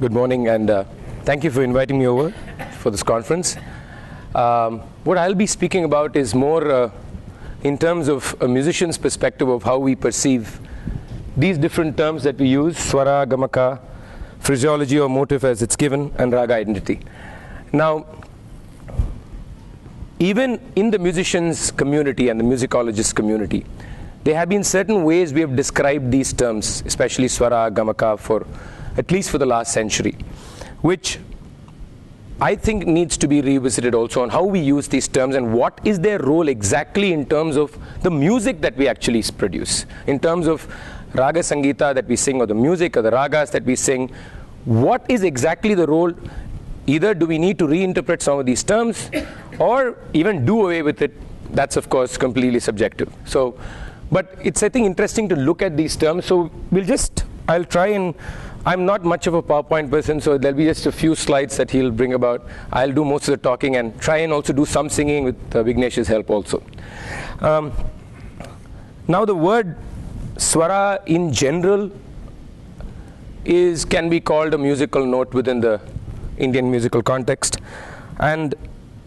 Good morning, and uh, thank you for inviting me over for this conference. Um, what I'll be speaking about is more uh, in terms of a musician's perspective of how we perceive these different terms that we use swara, gamaka, phraseology or motif as it's given, and raga identity. Now, even in the musicians community and the musicologist community, there have been certain ways we have described these terms, especially swara, gamaka, for at least for the last century, which I think needs to be revisited also on how we use these terms and what is their role exactly in terms of the music that we actually produce, in terms of raga sangita that we sing or the music or the ragas that we sing. What is exactly the role? Either do we need to reinterpret some of these terms or even do away with it? That's of course completely subjective. So, but it's I think interesting to look at these terms. So we'll just I'll try and I'm not much of a PowerPoint person, so there'll be just a few slides that he'll bring about. I'll do most of the talking and try and also do some singing with uh, Vignesh's help also. Um, now the word swara in general is can be called a musical note within the Indian musical context, and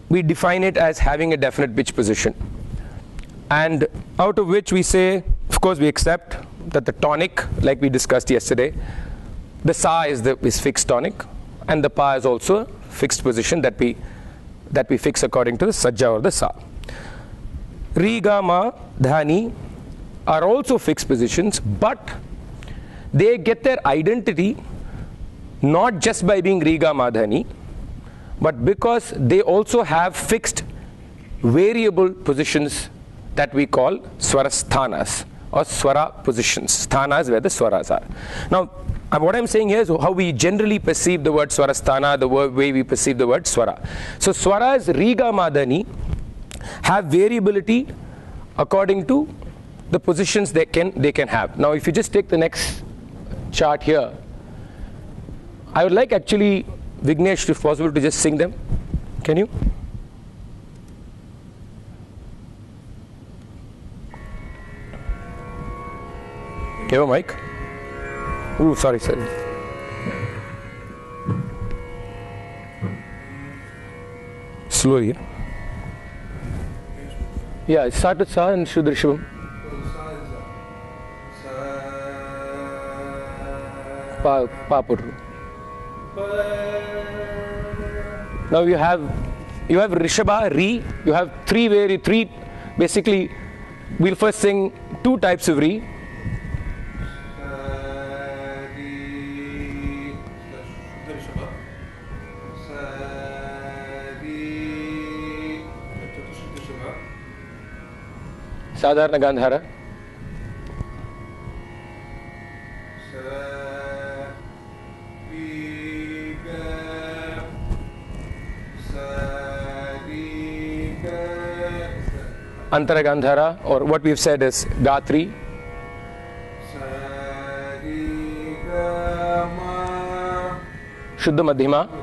we define it as having a definite pitch position. And out of which we say, of course, we accept that the tonic, like we discussed yesterday, the sa is the is fixed tonic, and the pa is also a fixed position that we that we fix according to the sajja or the sa. Ri, ga, ma, dhani are also fixed positions, but they get their identity not just by being ri, ga, ma, dhani, but because they also have fixed variable positions that we call swarasthanas or swara positions. Sthanas where the swaras are. Now, what I'm saying here is how we generally perceive the word swarasthana, the way we perceive the word swara. So swaras riga madani have variability according to the positions they can they can have. Now if you just take the next chart here, I would like actually Vignesh if possible to just sing them. Can you? Give a mic? Ooh, sorry, sorry. Slowly. Yeah, start with Sa and Shuddha Shivam. Pa, pa. Now you have you have Rishabha, Ri, you have three very three basically we'll first sing two types of Ri. సాధారణ గాంధార Antara Gandhara, or what we've said is Gatri. Shuddha Madhima.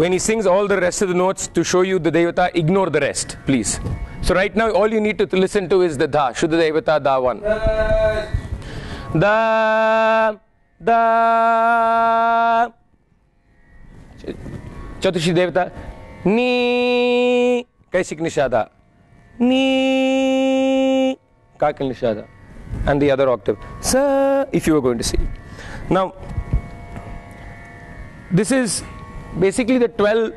When he sings all the rest of the notes to show you the Dhaivata, ignore the rest, please. So right now, all you need to listen to is the Dha, Shuddha Dhaivata, Da 1. Da, Da. Chatushruti Dhaivata, Ni, Kaisik Nishada, Ni, Kakal Nishada. And the other octave, Sa, if you were going to see. Now, this is basically the 12,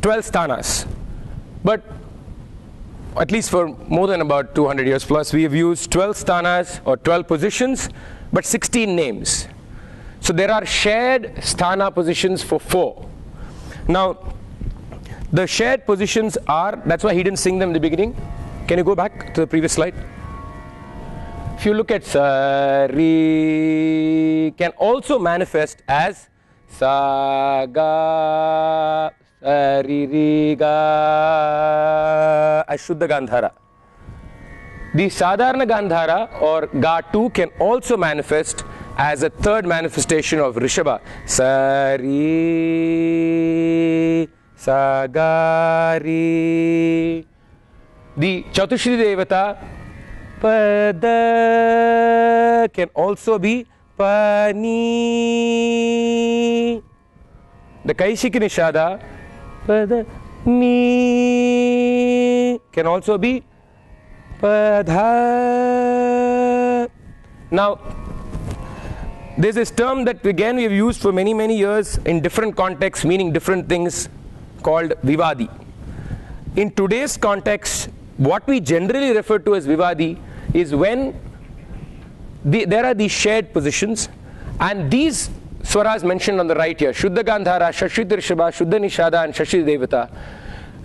12 sthanas. But at least for more than about 200 years plus, we have used 12 sthanas or 12 positions, but 16 names. So there are shared sthana positions for four. Now, the shared positions are, that's why he didn't sing them in the beginning. Can you go back to the previous slide? If you look at uh, Sari, can also manifest as sa ga sa ri ri ashuddha gandhara the Sadharana Gandhara or Ga 2 can also manifest as a third manifestation of Rishabha. Sari, Sagari. The Chatushruti Dhaivata Pada can also be Pani. The Kaishiki Nishada Pada Ni can also be Padha. Now, there's this term that again we have used for many, many years in different contexts, meaning different things, called Vivadi. In today's context, what we generally refer to as Vivadi is when the, there are these shared positions, and these swaras mentioned on the right here, Shuddha Gandhara, Shashi Rishabha, Shuddha Nishada, and Shashi Dhaivata,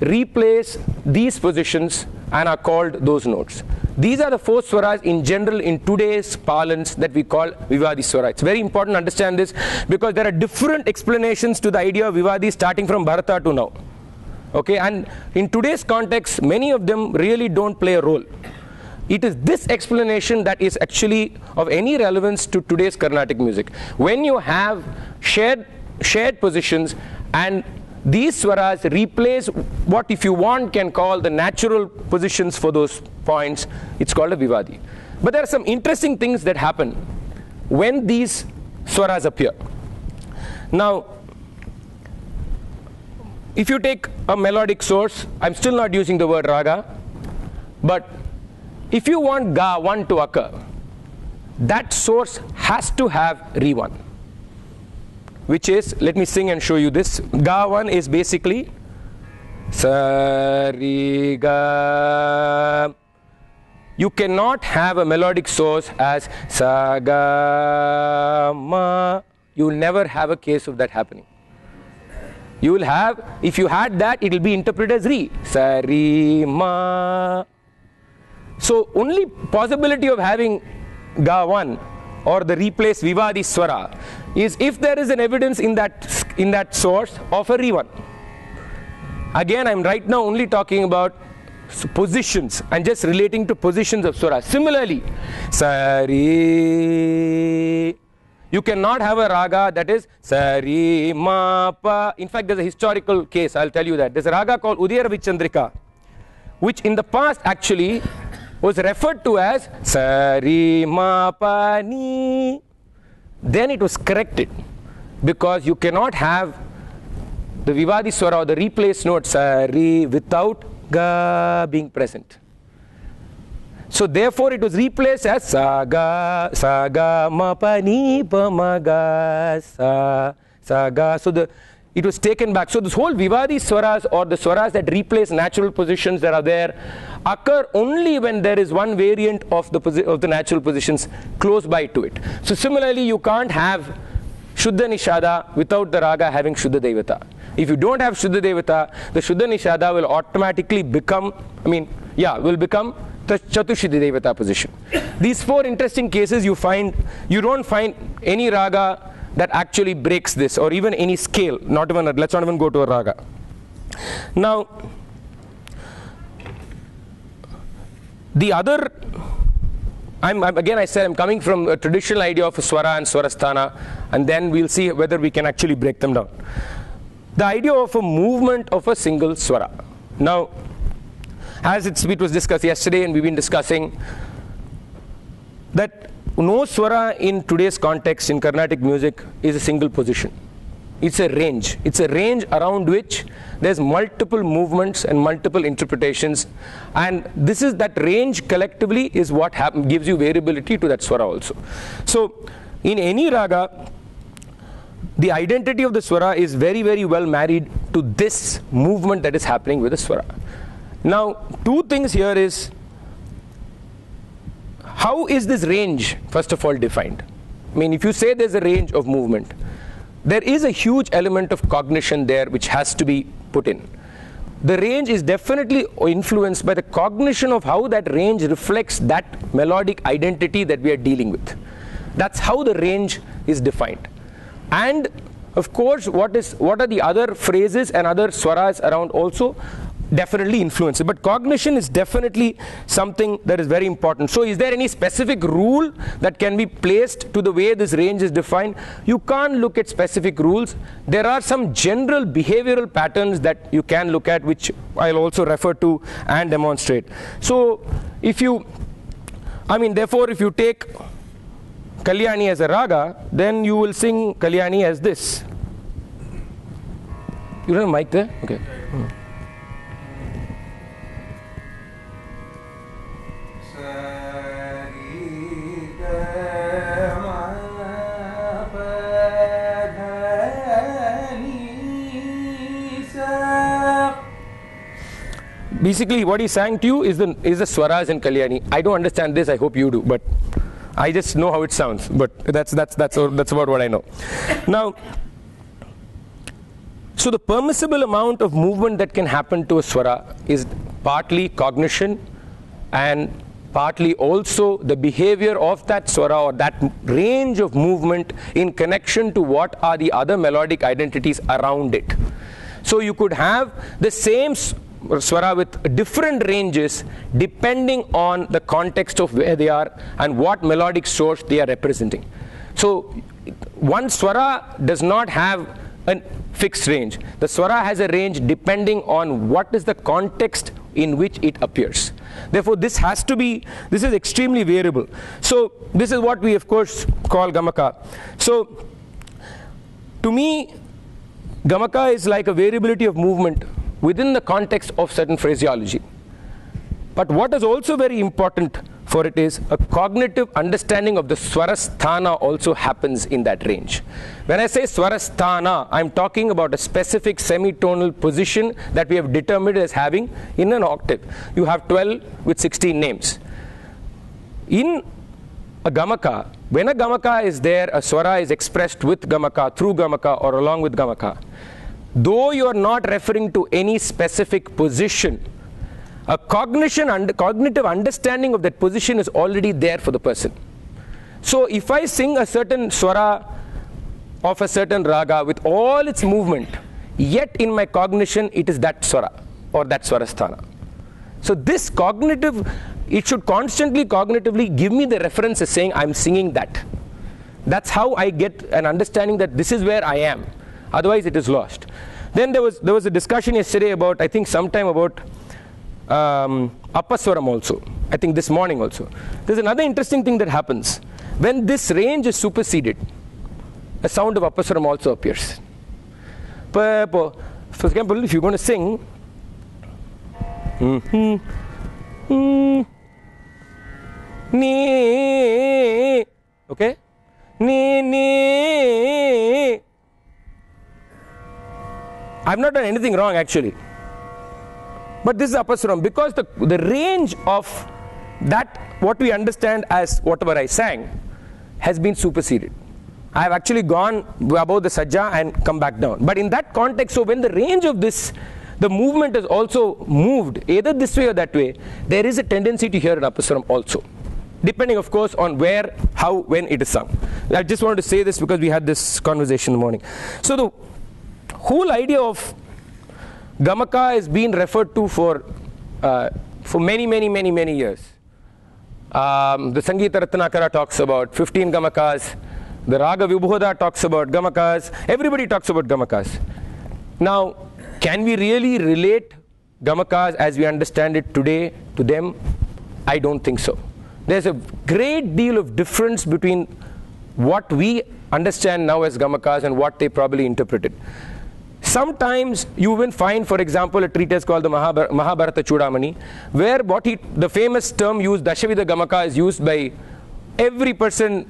replace these positions and are called those notes. These are the four swaras in general in today's parlance that we call Vivadi swara. It's very important to understand this because there are different explanations to the idea of Vivadi starting from Bharata to now. Okay, and in today's context, many of them really don't play a role. It is this explanation that is actually of any relevance to today's Carnatic music. When you have shared shared positions and these swaras replace what if you want can call the natural positions for those points it's called a vivadi but there are some interesting things that happen when these swaras appear now if you take a melodic source i'm still not using the word raga but if you want ga 1 to occur that source has to have re 1 which is let me sing and show you this. Ga 1 is basically sa re ga. You cannot have a melodic source as sa ga ma. You will never have a case of that happening. You will have if you had that it will be interpreted as re sa re ma so only possibility of having ga 1 or the replace vivadi swara is if there is an evidence in that in that source of a re 1 again i'm right now only talking about positions and just relating to positions of swara. Similarly sari you cannot have a raga that is sari ma pa in fact there's a historical case i'll tell you that. There's a raga called Udayaravichandrika which in the past actually was referred to as sari then it was corrected because you cannot have the vivadi swara or the replace note sari without ga being present. So therefore it was replaced as saga saga ma pa sa saga. So the it was taken back so this whole vivadi swaras or the swaras that replace natural positions that are there occur only when there is one variant of the of the natural positions close by to it so similarly you can't have Shuddha Nishada without the raga having Shuddha Dhaivata. If you don't have Shuddha Dhaivata, the Shuddha Nishada will automatically become, I mean, yeah, will become the Chatushruti Dhaivata position. These four interesting cases you find, you don't find any raga that actually breaks this or even any scale, not even, let's not even go to a raga. Now, the other I'm, I'm, again I said I'm coming from a traditional idea of a swara and swarasthana and then we'll see whether we can actually break them down. The idea of a movement of a single swara. Now as it was discussed yesterday and we've been discussing that no swara in today's context in Carnatic music is a single position. It's a range. It's a range around which there's multiple movements and multiple interpretations and this is that range collectively is what gives you variability to that swara also. So in any raga the identity of the swara is very very well married to this movement that is happening with the swara. Now two things here is how is this range first of all defined? I mean if you say there's a range of movement there is a huge element of cognition there which has to be put in. The range is definitely influenced by the cognition of how that range reflects that melodic identity that we are dealing with. That's how the range is defined. And of course, what is what are the other phrases and other swaras around also definitely influence it. But cognition is definitely something that is very important. So, is there any specific rule that can be placed to the way this range is defined? You can't look at specific rules. There are some general behavioral patterns that you can look at, which I'll also refer to and demonstrate. So, if you, I mean, therefore, if you take Kalyani as a raga, then you will sing Kalyani as this. You don't have a mic there? Okay. Basically what he's saying to you is the is the swaras in Kalyani. I don't understand this. I hope you do, but I just know how it sounds. But that's that's that's that's about what I know. Now, so the permissible amount of movement that can happen to a swara is partly cognition and partly also the behavior of that swara or that range of movement in connection to what are the other melodic identities around it. So you could have the same swara with different ranges depending on the context of where they are and what melodic source they are representing. So one swara does not have a fixed range. The swara has a range depending on what is the context in which it appears. Therefore, this has to be, this is extremely variable. So, this is what we of course call gamaka. So, to me, gamaka is like a variability of movement within the context of certain phraseology. But what is also very important for it is a cognitive understanding of the swarasthana also happens in that range. When I say swarasthana, I'm talking about a specific semitonal position that we have determined as having in an octave. You have 12 with 16 names. In a gamaka, when a gamaka is there, a swara is expressed with gamaka, through gamaka, or along with gamaka though you are not referring to any specific position, a cognition and cognitive understanding of that position is already there for the person. So if I sing a certain swara of a certain raga with all its movement, yet in my cognition it is that swara or that swarasthana. So this cognitive, it should constantly cognitively give me the reference saying I'm singing that. That's how I get an understanding that this is where I am otherwise it is lost then there was there was a discussion yesterday about i think sometime about um, appaswaram also. I think this morning also. There's another interesting thing that happens. When this range is superseded a sound of appaswaram also appears. For example if you're going to sing mm-hmm, mm, okay? Nee, nee, I've not done anything wrong actually. But this is Appaswaram because the, the range of that, what we understand as whatever I sang, has been superseded. I have actually gone above the sajja and come back down. But in that context, so when the range of this, the movement is also moved either this way or that way, there is a tendency to hear an Appaswaram also. Depending, of course, on where, how, when it is sung. I just wanted to say this because we had this conversation in the morning. So the whole idea of Gamaka has been referred to for, uh, for many, many, many, many years. Um, the Sangeeta Ratnakara talks about 15 Gamakas. The Raga Vibodha talks about Gamakas. Everybody talks about Gamakas. Now, can we really relate Gamakas as we understand it today to them? I don't think so. There's a great deal of difference between what we understand now as Gamakas and what they probably interpreted. Sometimes you even find, for example, a treatise called the Mahabharata Chudamani, where what he, the famous term used, Dashavida Gamaka, is used by every person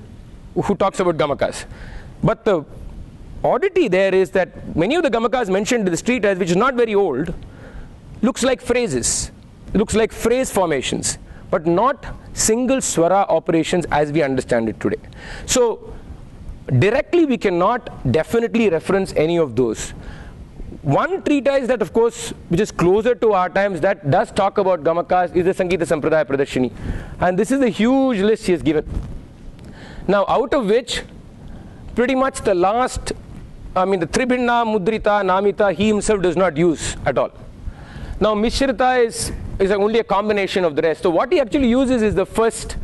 who talks about Gamakas. But the oddity there is that many of the Gamakas mentioned in the treatise, which is not very old, looks like phrases, looks like phrase formations, but not single swara operations as we understand it today. So directly we cannot definitely reference any of those one treatise that of course which is closer to our times that does talk about gamakas is the Sangeeta Sampradaya Pradarshini and this is the huge list he has given. Now out of which pretty much the last I mean the Tribhinna, Mudrita, Namita he himself does not use at all. Now Mishrita is, is only a combination of the rest. So what he actually uses is the first,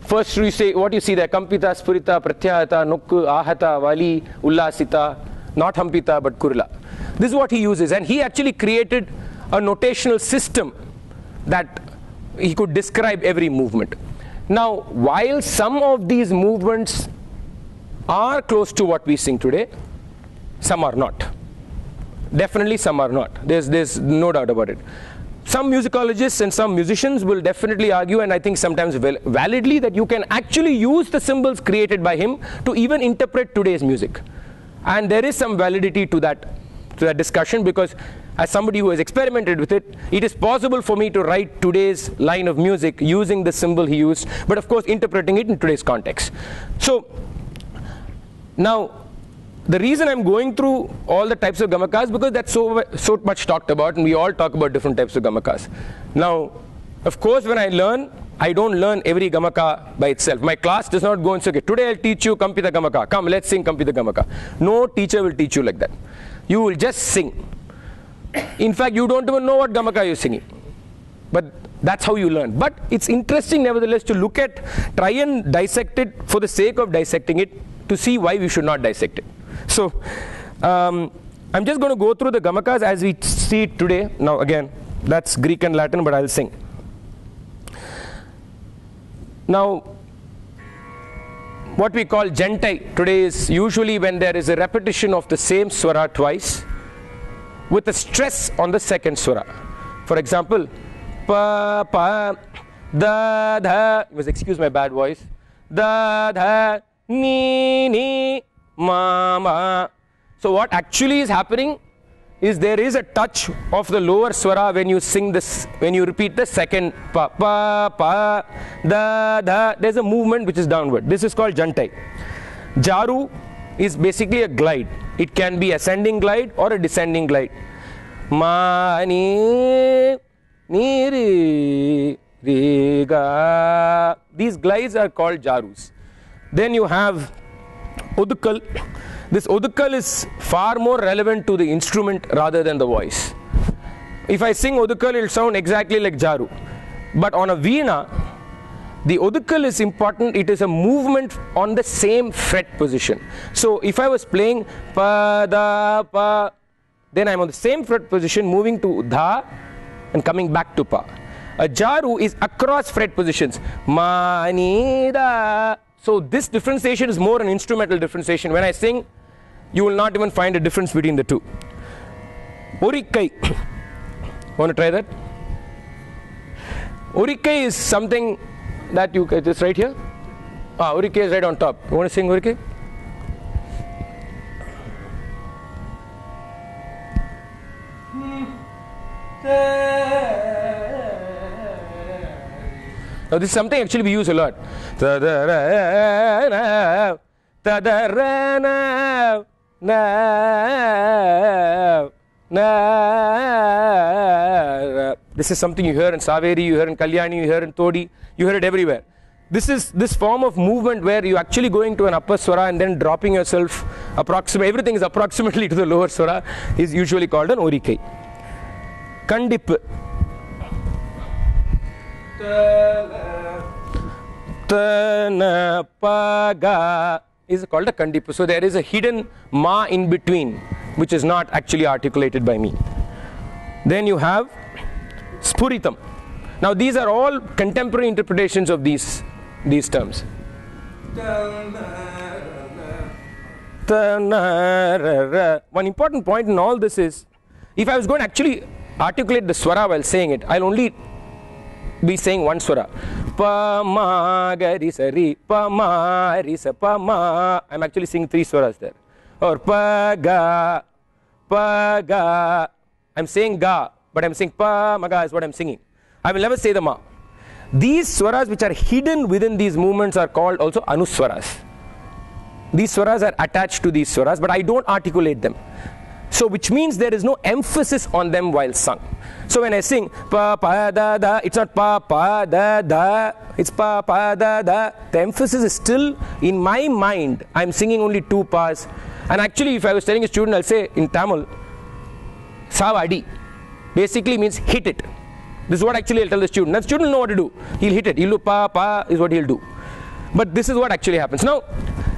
first you say, what you see there, Kampita, Spurita, Pratyahata, Nukku, Ahata, Vali, Ullasita, not Hampita but Kurla. This is what he uses and he actually created a notational system that he could describe every movement. Now, while some of these movements are close to what we sing today, some are not. Definitely some are not. There's, there's no doubt about it. Some musicologists and some musicians will definitely argue, and I think sometimes val- validly, that you can actually use the symbols created by him to even interpret today's music. And there is some validity to that, to that discussion because as somebody who has experimented with it, it is possible for me to write today's line of music using the symbol he used, but of course interpreting it in today's context. So now the reason I'm going through all the types of gamakas because that's so so much talked about and we all talk about different types of gamakas. Now, of course, when I learn, I don't learn every gamaka by itself. My class does not go and say, okay, today I'll teach you Kampita Gamaka. Come, let's sing Kampita Gamaka. No teacher will teach you like that. You will just sing. In fact, you don't even know what Gamaka you're singing. But that's how you learn. But it's interesting, nevertheless, to look at, try and dissect it for the sake of dissecting it to see why we should not dissect it. So, um, I'm just going to go through the Gamakas as we see it today. Now, again, that's Greek and Latin, but I'll sing. Now, what we call jantai today is usually when there is a repetition of the same swara twice with a stress on the second swara. For example, pa pa da da. Must excuse my bad voice. Da da ni ni ma ma. So what actually is happening is there is a touch of the lower swara when you sing this when you repeat the second pa pa pa da da. There's a movement which is downward. This is called jantai. Jaru is basically a glide. It can be ascending glide or a descending glide. Ma ni ni re re ga. These glides are called jarus. Then you have udukal. This udukal is far more relevant to the instrument rather than the voice. If I sing udukal, it'll sound exactly like jaru. But on a veena, the udukal is important. It is a movement on the same fret position. So if I was playing pa da pa, then I'm on the same fret position, moving to dha and coming back to pa. A jaru is across fret positions. Ma ni da. So this differentiation is more an instrumental differentiation. When I sing, you will not even find a difference between the two. Orikai. Want to try that? Orikai is something that you it is right here. Ah, Orikai is right on top. You want to sing Urikai? Now this is something actually we use a lot. This is something you hear in Saveri, you hear in Kalyani, you hear in Todi, you hear it everywhere. This is this form of movement where you actually going to an upper swara and then dropping yourself approximate everything is approximately to the lower swara is usually called an orikai. Kandip. Tanapaga is called a kandipu. So there is a hidden ma in between, which is not actually articulated by me. Then you have spuritam. Now these are all contemporary interpretations of these these terms. One important point in all this is, if I was going to actually articulate the swara while saying it, I'll only be saying one swara. Pa ma ga ri sa ri pa ma ri sa pa ma. I'm actually singing three swaras there. Or pa ga pa ga. I'm saying ga, but I'm saying pa ma ga is what I'm singing. I will never say the ma. These swaras which are hidden within these movements are called also anuswaras. These swaras are attached to these swaras, but I don't articulate them. So, which means there is no emphasis on them while sung. So, when I sing pa pa da da, it's not pa pa da da, it's pa pa da da. The emphasis is still in my mind. I'm singing only two pas. And actually, if I was telling a student, I'll say in Tamil, savadi. basically means hit it. This is what actually I'll tell the student. The student will know what to do. He'll hit it. He'll do pa, pa is what he'll do. But this is what actually happens. Now,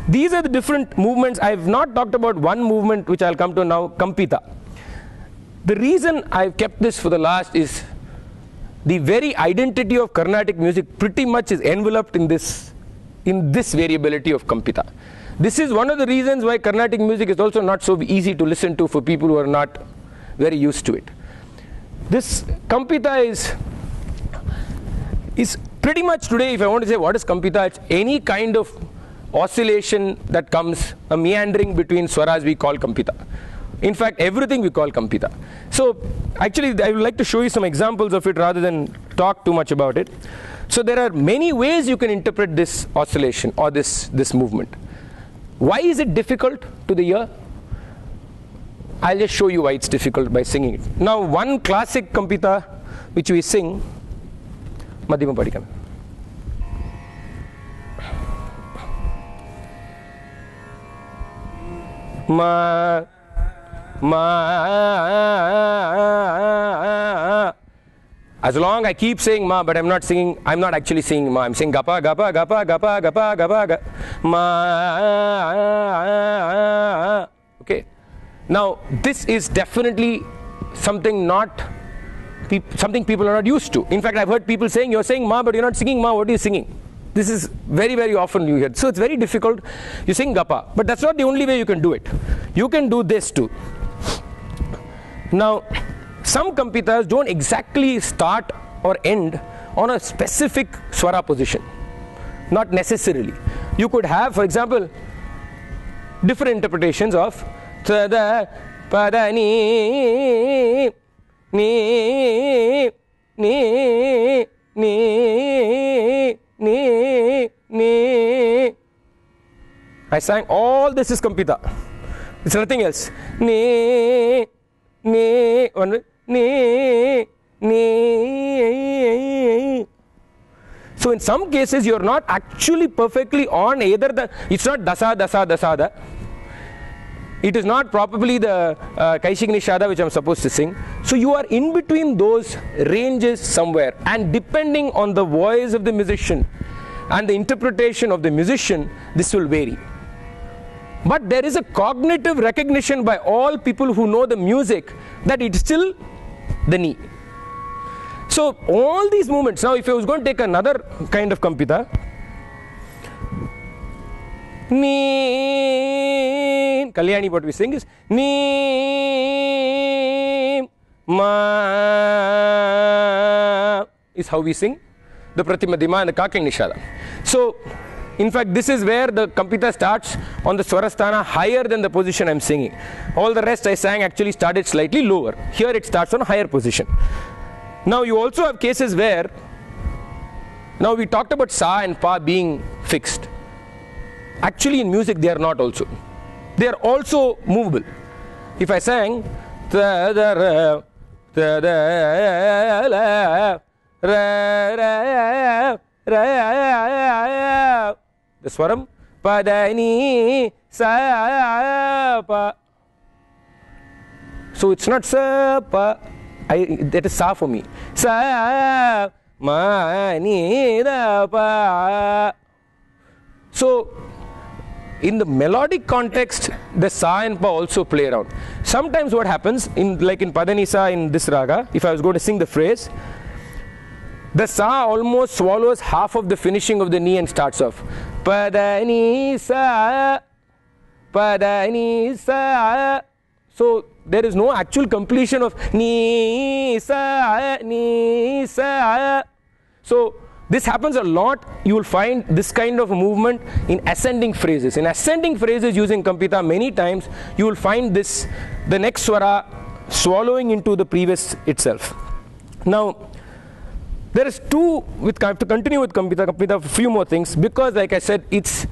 these are the different movements. I've not talked about one movement which I'll come to now, Kampita. The reason I've kept this for the last is the very identity of Carnatic music pretty much is enveloped in this in this variability of Kampita. This is one of the reasons why Carnatic music is also not so easy to listen to for people who are not very used to it. This Kampita is is pretty much today if I want to say what is Kampita it's any kind of oscillation that comes a meandering between swaras we call Kampita. In fact, everything we call Kampita. So, actually, I would like to show you some examples of it rather than talk too much about it. So, there are many ways you can interpret this oscillation or this, this movement. Why is it difficult to the ear? I'll just show you why it's difficult by singing it. Now, one classic Kampita which we sing, Madhyama Padikam. Ma ma as long I keep saying ma but I'm not singing I'm not actually singing ma. I'm saying gapa gapa gapa gapa gapa gapa ga, ma. Okay. Now this is definitely something not something people are not used to. In fact I've heard people saying you're saying ma but you're not singing ma. What are you singing this is very very often you hear so it's very difficult you sing gapa but that's not the only way you can do it you can do this too now, some kampitas don't exactly start or end on a specific swara position. Not necessarily. You could have, for example, different interpretations of tada pada ni ni ni ni ni ni I sang all this is kampita. It's nothing else. Ni ni one ni so in some cases you're not actually perfectly on either the it's not dasa dasa dasa da. It is not probably the uh, kaishik nishada which i'm supposed to sing. So you are in between those ranges somewhere. And depending on the voice of the musician and the interpretation of the musician this will vary but there is a cognitive recognition by all people who know the music that it's still the knee. So all these movements. Now, if I was going to take another kind of kampita, Neem, Kalyani, what we sing is Neem, Ma is how we sing the Pratimadima and the Kaking Nishada. So, in fact, this is where the Kampita starts on the Swarasthana higher than the position I'm singing. All the rest I sang actually started slightly lower. Here it starts on a higher position. Now, you also have cases where, now we talked about Sa and Pa being fixed. Actually, in music, they are not also. They are also movable. If I sang, the swaram padani sa pa so it's not sa pa I, that is sa for me. sa ma ni da pa so in the melodic context the sa and pa also play around. Sometimes what happens in like in padanisa in this raga if i was going to sing the phrase the sa almost swallows half of the finishing of the knee and starts off. Padani sa, padani sa. So there is no actual completion of ni sa, ni sa. So this happens a lot. You will find this kind of movement in ascending phrases. In ascending phrases using Kampita, many times you will find this, the next swara swallowing into the previous itself. Now, there is two with I have to continue with Kampita Kampita a few more things because like I said it's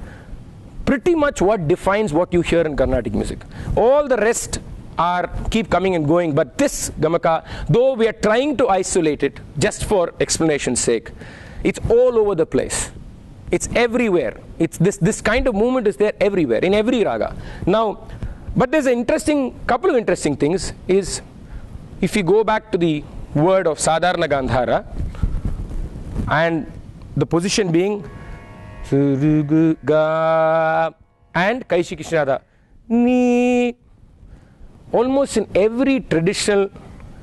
pretty much what defines what you hear in Carnatic music. All the rest are keep coming and going but this Gamaka though we are trying to isolate it just for explanation's sake it's all over the place. It's everywhere. It's this this kind of movement is there everywhere in every raga. Now but there's an interesting couple of interesting things is if we go back to the word of Sadharana Gandhara and the position being ga and Kaishiki Nishada ni almost in every traditional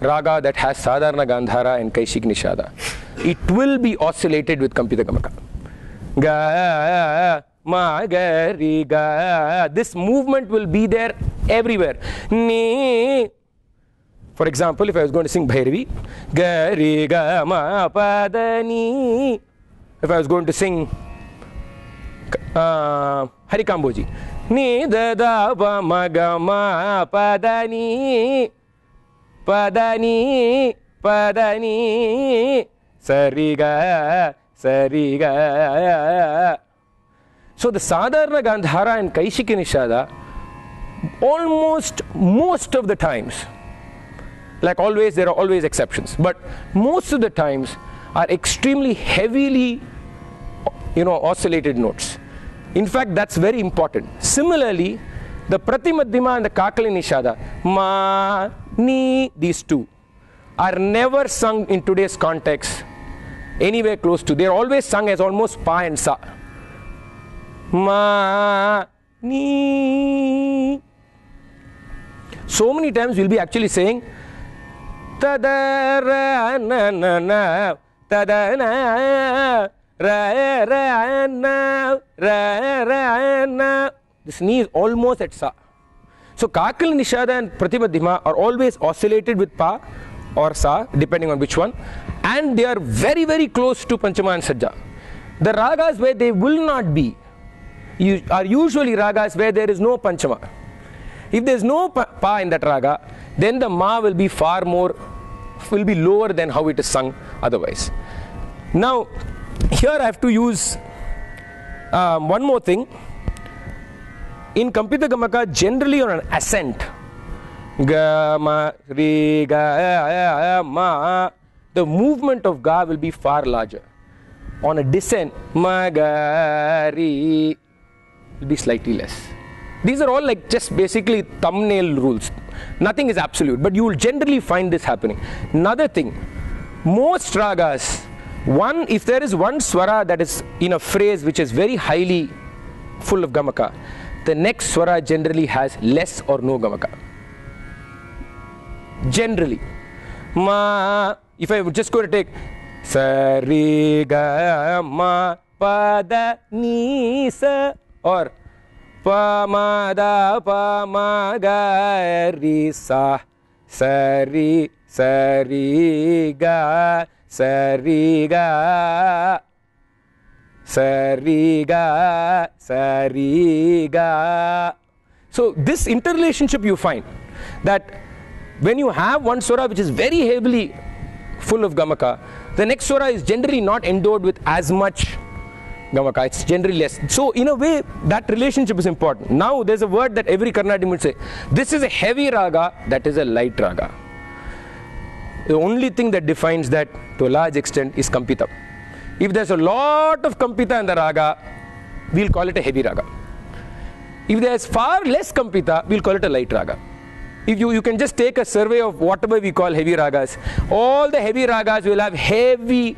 raga that has Sadharana Gandhara and Kaishik Nishada, it will be oscillated with Kampita Gamaka. Ga, ma, ga, ri, ga. This movement will be there everywhere. Ni. For example, if I was going to sing Bhairavi, ga, ri, ga, ma, pa, da, ni. If I was going to sing uh, Harikamboji, ni, da, da, ba, ma, ga, ma, pa, da, ni. Padani, Padani, Sariga, Sariga. So the Sadharana Gandhara and Kaishiki Nishada, almost most of the times, like always, there are always exceptions, but most of the times are extremely heavily, you know, oscillated notes. In fact, that's very important. Similarly, the Pratimadhima and the Kakali Nishada, Ma, Ni, these two, are never sung in today's context anywhere close to. They're always sung as almost Pa and Sa. Ma, Ni. So many times we'll be actually saying, This knee is almost at sa. So Kakal Nishada and Pratimadhima are always oscillated with pa or sa, depending on which one, and they are very very close to Panchama and Sajja. The ragas where they will not be are usually ragas where there is no Panchama. If there is no pa in that raga, then the ma will be far more, will be lower than how it is sung otherwise. Now, here I have to use um, one more thing. In Kampita Gamaka, generally on an ascent, ga, ma, ga, ma, the movement of ga will be far larger. On a descent, ma, ga, will be slightly less. These are all like just basically thumbnail rules. Nothing is absolute, but you will generally find this happening. Another thing, most ragas, one if there is one swara that is in a phrase which is very highly full of gamaka, the next swara generally has less or no gamaka. Generally, ma. If I just go to take sa re ga ma pa da or pa ma da pa ma ga ri sa sa ri sa ri ga sa ri ga sa ri ga sa ri ga so this interrelationship you find that when you have one swara which is very heavily full of gamaka the next swara is generally not endowed with as much gamaka it's generally less. So in a way that relationship is important. Now there's a word that every karnataka would say this is a heavy raga that is a light raga. The only thing that defines that to a large extent is kampita. If there's a lot of kampita in the raga we'll call it a heavy raga. If there's far less kampita we'll call it a light raga. If you, you can just take a survey of whatever we call heavy ragas all the heavy ragas will have heavy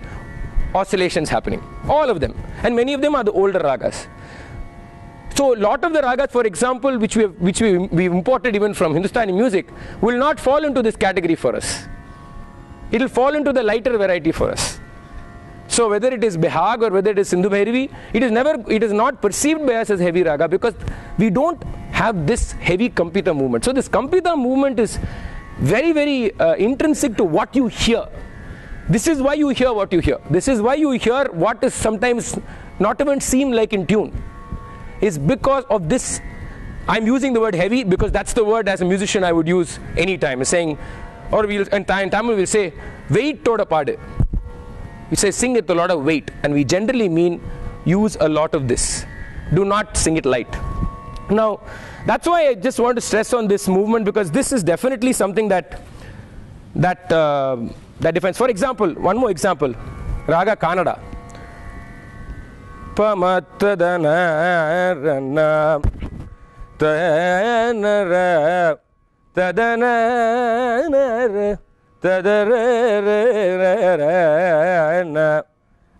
oscillations happening. All of them. And many of them are the older ragas. So a lot of the ragas for example which we have, which we we imported even from hindustani music will not fall into this category for us. It will fall into the lighter variety for us. So whether it is Behag or whether it is Sindhu Bhairavi, it is never, it is not perceived by us as heavy raga because we don't have this heavy Kampita movement. So this Kampita movement is very, very uh, intrinsic to what you hear. This is why you hear what you hear. This is why you hear what is sometimes not even seem like in tune. Is because of this. I'm using the word heavy because that's the word as a musician I would use anytime. Saying, or we'll in Tamil we'll say, weight toda paadu we say sing it with a lot of weight and we generally mean use a lot of this do not sing it light now that's why i just want to stress on this movement because this is definitely something that that uh, that defines for example one more example raga kannada.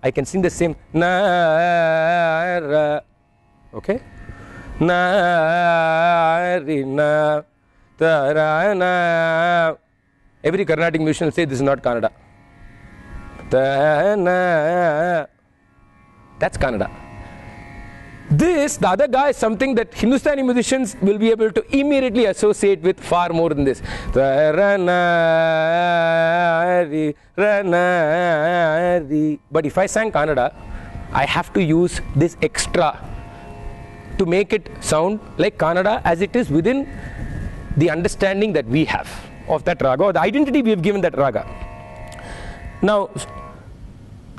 I can sing the same. Okay? Na na ta ra na. Every Carnatic musician will say this is not Kanada. That's Kanada. This, the other guy, is something that Hindustani musicians will be able to immediately associate with far more than this. But if I sang Kanada, I have to use this extra to make it sound like Kanada as it is within the understanding that we have of that raga or the identity we have given that raga. Now,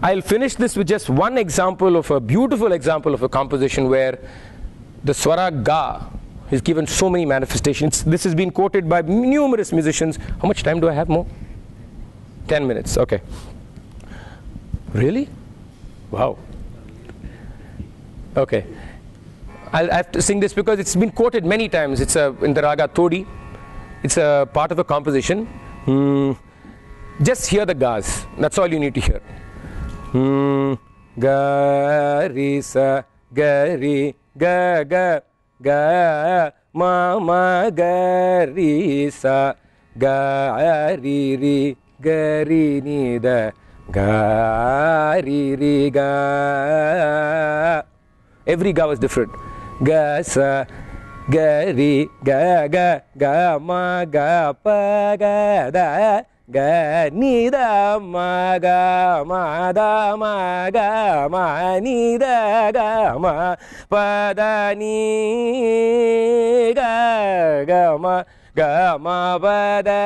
I'll finish this with just one example of a beautiful example of a composition where the swara ga is given so many manifestations. This has been quoted by numerous musicians. How much time do I have more? 10 minutes, okay. Really? Wow. Okay. I'll I have to sing this because it's been quoted many times. It's a, in the raga Todi. It's a part of a composition. Hmm. Just hear the gas. That's all you need to hear. Hmm. Ga ri sa ga ri ga ga ga ma ma ga ri sa ga ri ri ga ri ni da ga ri ri ga. Every ga was different. Ga sa ga ri ga ga ga ma ga pa ga da ga ni da ma ga ma da ma ga ma ni da ga ma pa da ni ga ga ma ga ma pa da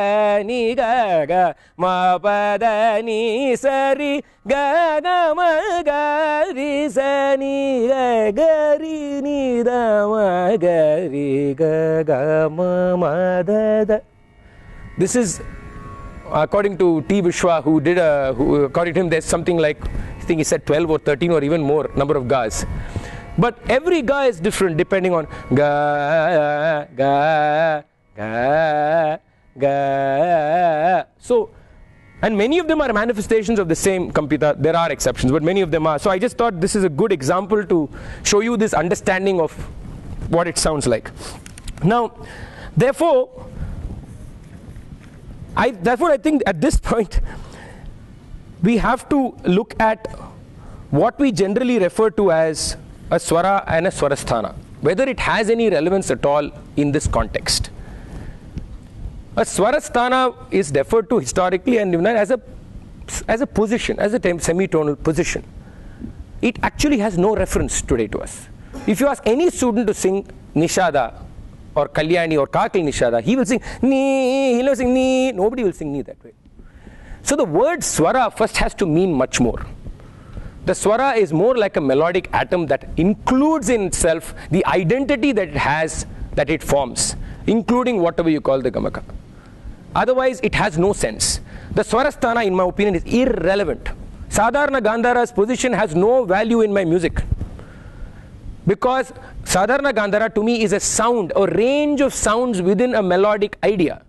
ni ga ga ma pa da ni sa ri ga ga ma ga ri sa ni ga this is according to T. Vishwa, who did a, who, according to him, there's something like, I think he said 12 or 13 or even more number of gas. But every ga is different depending on ga, ga, ga, ga. So, and many of them are manifestations of the same Kampita. There are exceptions, but many of them are. So I just thought this is a good example to show you this understanding of what it sounds like. Now, therefore, I, therefore, I think at this point, we have to look at what we generally refer to as a swara and a swarasthana, whether it has any relevance at all in this context. A swarasthana is referred to historically and as a as a position, as a semitonal position. It actually has no reference today to us. If you ask any student to sing Nishada or Kalyani or Kakali Nishada, he will sing ni, he'll sing ni, nobody will sing ni that way. So the word swara first has to mean much more. The swara is more like a melodic atom that includes in itself the identity that it has, that it forms, including whatever you call the gamaka. Otherwise, it has no sense. The swarasthana, in my opinion, is irrelevant. Sadharana Gandhara's position has no value in my music because Sadharana Gandhara to me is a sound, a range of sounds within a melodic idea.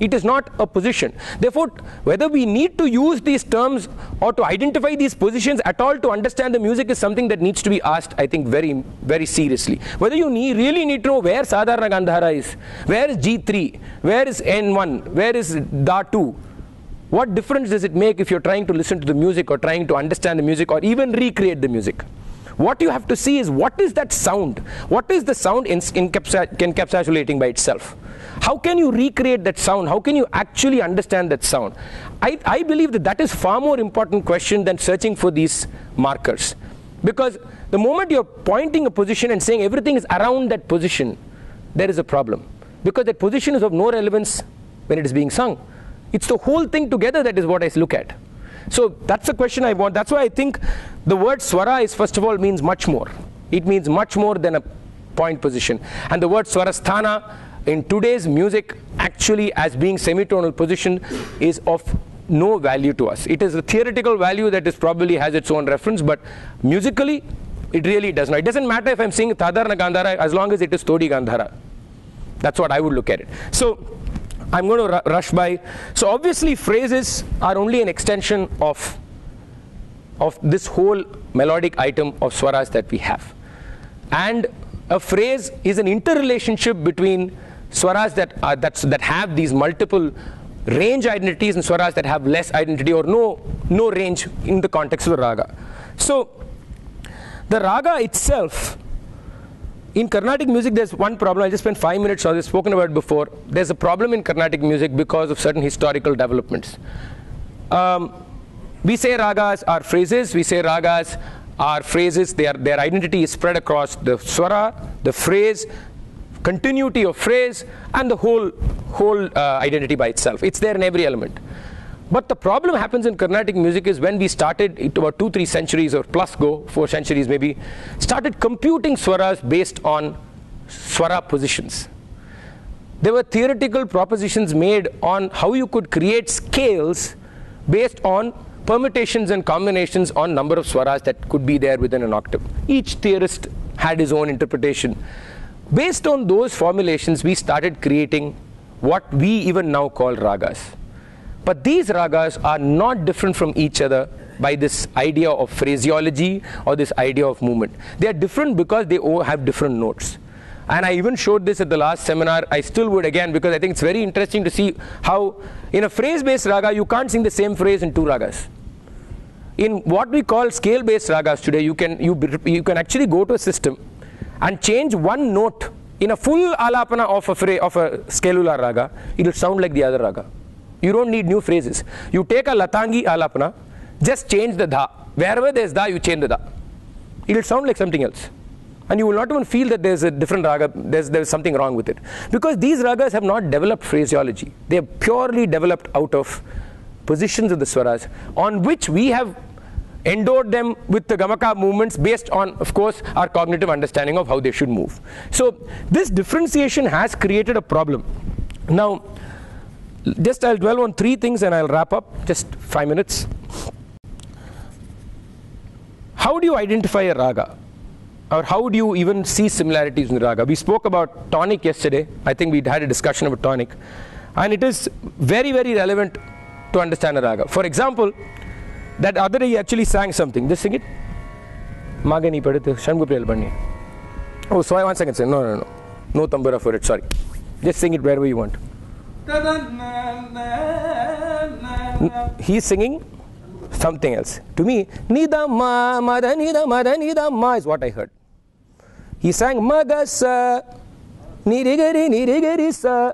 It is not a position. Therefore, whether we need to use these terms or to identify these positions at all to understand the music is something that needs to be asked, I think, very, very seriously. Whether you need, really need to know where Sadharana Gandhara is, where is G3, where is N1, where is Da2, what difference does it make if you're trying to listen to the music or trying to understand the music or even recreate the music? What you have to see is what is that sound? What is the sound encapsulating by itself? How can you recreate that sound? How can you actually understand that sound? I, I believe that that is far more important question than searching for these markers. Because the moment you're pointing a position and saying everything is around that position, there is a problem. Because that position is of no relevance when it is being sung. It's the whole thing together that is what I look at. So that's the question I want. That's why I think the word swara is first of all means much more. It means much more than a point position. And the word swarasthana in today's music actually as being semitonal position is of no value to us. It is a theoretical value that is probably has its own reference, but musically it really does not. It doesn't matter if I'm singing Sadharana Gandhara as long as it is Todi Gandhara. That's what I would look at it. So I'm going to ru- rush by. So obviously phrases are only an extension of of this whole melodic item of swaras that we have. And a phrase is an interrelationship between swaras that are, that have these multiple range identities and swaras that have less identity or no no range in the context of the raga. So the raga itself in Carnatic music, there's one problem. I just spent five minutes on this, spoken about before. There's a problem in Carnatic music because of certain historical developments. Um, we say ragas are phrases, we say ragas are phrases, their, their identity is spread across the swara, the phrase, continuity of phrase, and the whole, whole uh, identity by itself. It's there in every element. But the problem happens in Carnatic music is when we started it about two, three centuries or plus go, four centuries maybe, started computing swaras based on swara positions. There were theoretical propositions made on how you could create scales based on permutations and combinations on number of swaras that could be there within an octave. Each theorist had his own interpretation. Based on those formulations, we started creating what we even now call ragas. But these ragas are not different from each other by this idea of phraseology or this idea of movement. They are different because they all have different notes. And I even showed this at the last seminar. I still would again because I think it's very interesting to see how in a phrase based raga you can't sing the same phrase in two ragas. In what we call scale based ragas today, you can, you, you can actually go to a system and change one note in a full alapana of a, phrase, of a scalular raga, it will sound like the other raga. You don't need new phrases. You take a latangi alapana, just change the dha. Wherever there's dha, you change the dha. It will sound like something else. And you will not even feel that there's a different raga, there's, there's something wrong with it. Because these ragas have not developed phraseology. They are purely developed out of positions of the swaras on which we have endowed them with the gamaka movements based on, of course, our cognitive understanding of how they should move. So this differentiation has created a problem. Now, just I'll dwell on three things and I'll wrap up, just five minutes. How do you identify a raga? Or how do you even see similarities in the raga? We spoke about tonic yesterday. I think we had a discussion about tonic. And it is very, very relevant to understand a raga. For example, that other day he actually sang something. Just sing it. Magani padithu Shangupriyal Banni. Oh, sorry, one second. No, no, no. No tambura for it. Sorry. Just sing it wherever you want. He's singing something else. To me, Nidama, Mada, Nida, Mada, Nidama is what I heard. He sang Magasa, Nirigari, Nirigari, Sa,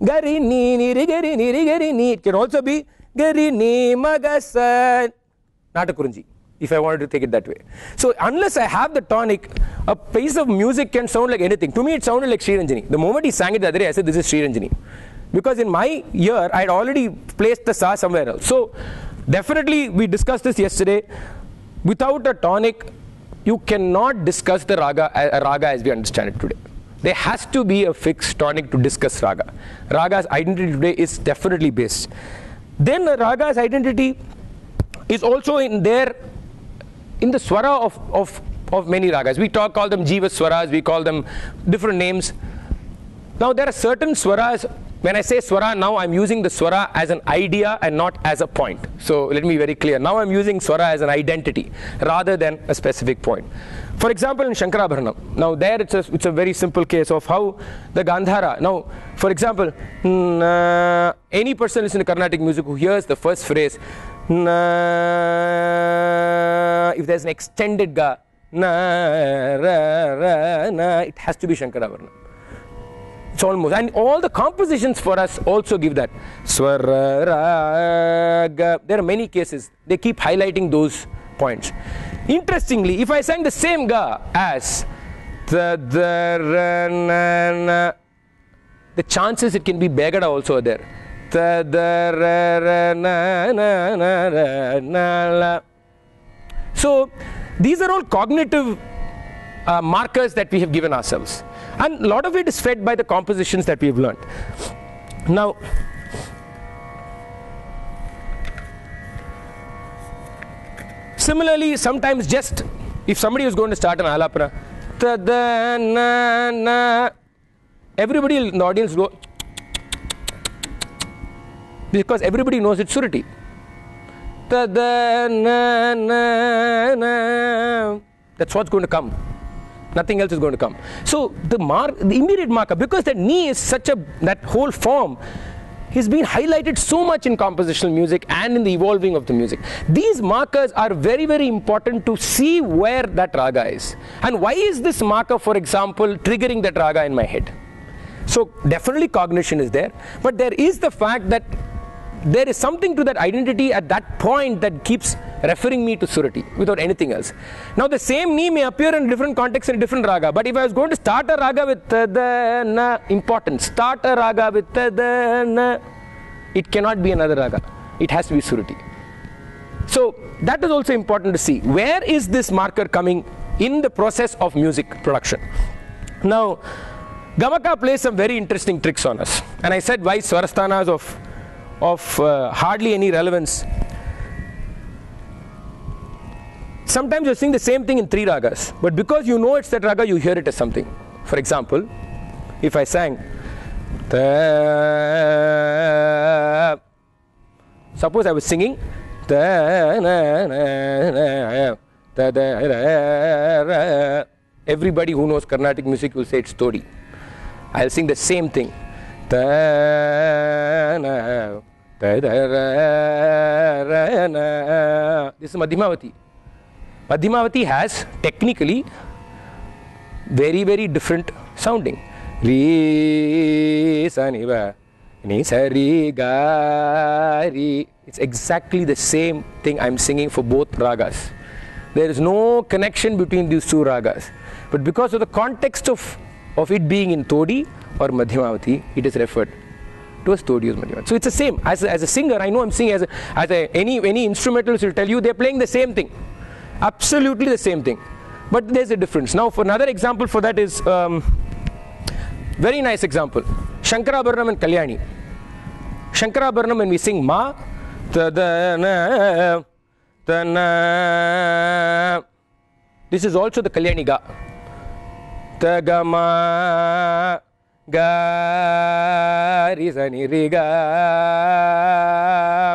Gari, Ni, Nirigari, Nirigari, Ni. It can also be Gari, Ni, Magasa, Natakurinji, if I wanted to take it that way. So, unless I have the tonic, a piece of music can sound like anything. To me, it sounded like Sriranjani. The moment he sang it the other day, I said, This is Sriranjani. Because in my ear, I had already placed the sa somewhere else. So, definitely, we discussed this yesterday. Without a tonic, you cannot discuss the raga, a raga as we understand it today. There has to be a fixed tonic to discuss raga. Raga's identity today is definitely based. Then the raga's identity is also in there in the swara of, of, of many ragas. We talk, call them jiva swaras, we call them different names. Now there are certain swaras, when I say swara now I'm using the swara as an idea and not as a point. So let me be very clear. Now I'm using swara as an identity rather than a specific point. For example in Shankarabharanam, now there it's a, it's a very simple case of how the Gandhara, now for example, uh, any person listening to Carnatic music who hears the first phrase, na, if there's an extended ga, na, ra, ra, na, it has to be Shankarabharanam. It's almost, and all the compositions for us also give that. Swara. There are many cases. They keep highlighting those points. Interestingly, if I sang the same ga as the, the, chances it can be begada also there. So these are all cognitive uh, markers that we have given ourselves. And a lot of it is fed by the compositions that we have learned. Now, similarly, sometimes just if somebody is going to start an alapana, everybody in the audience go because everybody knows it's Surati. That's what's going to come. Nothing else is going to come. So the mark, the immediate marker, because that knee is such a that whole form has been highlighted so much in compositional music and in the evolving of the music. These markers are very, very important to see where that raga is. And why is this marker, for example, triggering that raga in my head? So definitely cognition is there, but there is the fact that there is something to that identity at that point that keeps referring me to surati without anything else. Now the same knee may appear in different contexts in different raga, but if I was going to start a raga with the na important, start a raga with the na, it cannot be another raga. It has to be surati. So that is also important to see. Where is this marker coming in the process of music production? Now, Gamaka plays some very interesting tricks on us. And I said why Swarasthanas of of uh, hardly any relevance. Sometimes you're seeing the same thing in three ragas, but because you know it's that raga, you hear it as something. For example, if I sang, suppose I was singing, everybody who knows Carnatic music will say it's Todi. I'll sing the same thing. This Madhyamavati Madhyamavati has technically very very different sounding री सनी नी सरी गारी it's exactly the same thing I am singing for both ragas there is no connection between this two ragas but because of the context of of it being in Todi or Madhyamavati it is referred to a studios Madhyavan. So it's the same. As a, as a singer, I know I'm singing as, a, as a, any, any instrumentals will tell you they're playing the same thing. Absolutely the same thing. But there's a difference. Now, for another example for that is um, very nice example. Shankarabharanam and Kalyani. Shankarabharanam when we sing Ma, ta da na, ta na. This is also the Kalyani Ga. Ta ga ma gari sani ri ga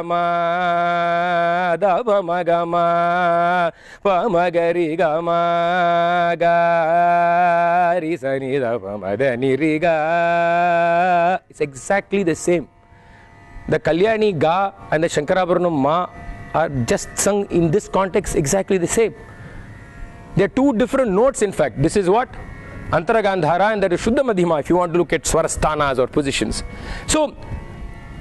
ma da pa ma ga ma pa ma ga ri ga ma gari sani da pa ma da ni ri ga it's exactly the same the kalyani ga and the shankarabharanam ma are just sung in Antaragandhara and that is Shuddha Madhyama if you want to look at Swarasthanas or positions. So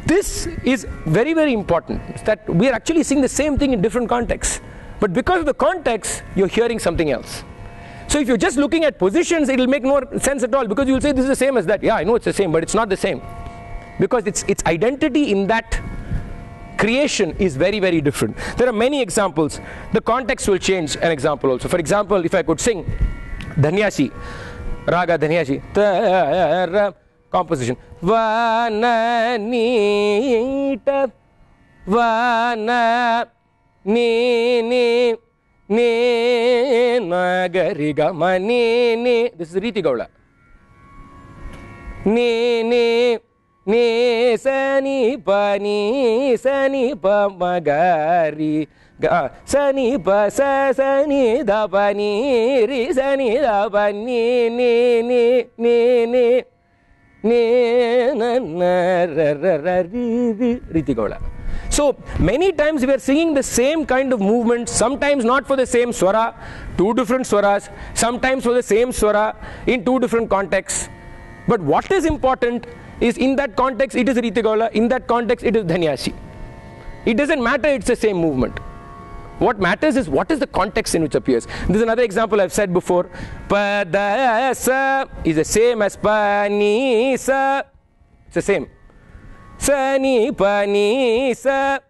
this is very very important that we are actually seeing the same thing in different contexts. But because of the context, you're hearing something else. So if you're just looking at positions, it'll make no sense at all because you'll say this is the same as that. Yeah, I know it's the same, but it's not the same. Because its its identity in that creation is very very different. There are many examples. The context will change an example also. For example, if I could sing Dhanyasi, Raga Dhanyasi, composition. Vana nita, vana ni ni ni nagari gama ni ni. This is Riti Gaula. Ni ni ni sani pa ni sani pa ga sani pa sa sani da pa ni ri sani da pa ni ni ni ni ni ni na na ra ra ra ri ri Riti Gaula. So many times we are singing the same kind of movement, sometimes not for the same swara, two different swaras, sometimes for the same swara in two different contexts. But what is important is in that context it is Riti Gaula, in that context it is Dhanyasi. It doesn't matter, it's the same movement. What matters is what is the context in which appears. This is another example I've said before. Padasa is the same as Panisa. It's the same. Sani Panisa.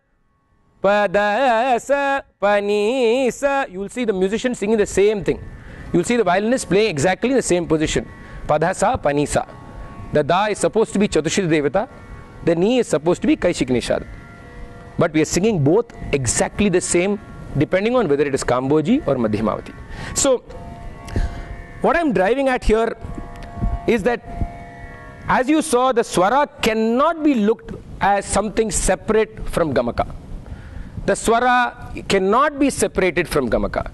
Padasa Panisa. You will see the musician singing the same thing. You will see the violinist playing exactly the same position. Padhasa Panisa. The Da is supposed to be Chatushruti Dhaivata. The Ni is supposed to be Kaishiki Nishada. But we are singing both exactly the same depending on whether it is Kamboji or Madhyamavati. So, what I'm driving at here is that as you saw, the swara cannot be looked as something separate from Gamaka. The Swara cannot be separated from Gamaka.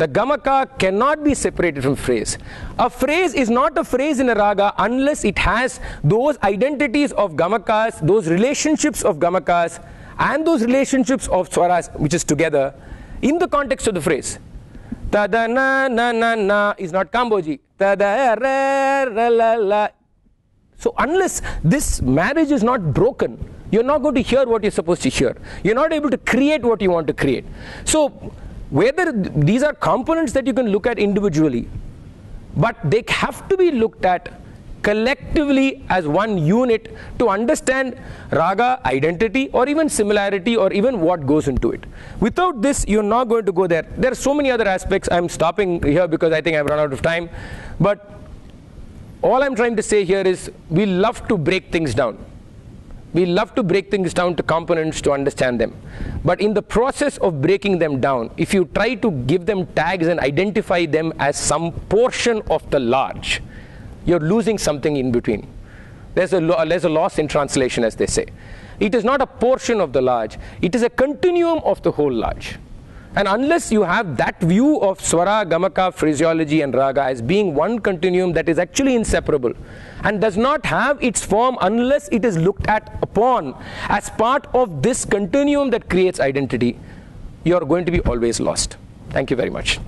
The Gamaka cannot be separated from phrase. A phrase is not a phrase in a raga unless it has those identities of Gamakas, those relationships of Gamakas, and those relationships of Swaras, which is together, in the context of the phrase. Tada na na na na is not Kamboji. Tada ra ra la la. So unless this marriage is not broken, you're not going to hear what you're supposed to hear. You're not able to create what you want to create. So whether these are components that you can look at individually, but they have to be looked at collectively as one unit to understand raga identity or even similarity or even what goes into it. Without this, you're not going to go there. There are so many other aspects. I'm stopping here because I think I've run out of time. But all I'm trying to say here is we love to break things down. We love to break things down to components to understand them. But in the process of breaking them down, if you try to give them tags and identify them as some portion of the large, you're losing something in between. There's a, there's a loss in translation, as they say. It is not a portion of the large, it is a continuum of the whole large. And unless you have that view of Swara, Gamaka, phraseology, and Raga as being one continuum that is actually inseparable and does not have its form unless it is looked at upon as part of this continuum that creates identity, you are going to be always lost. Thank you very much.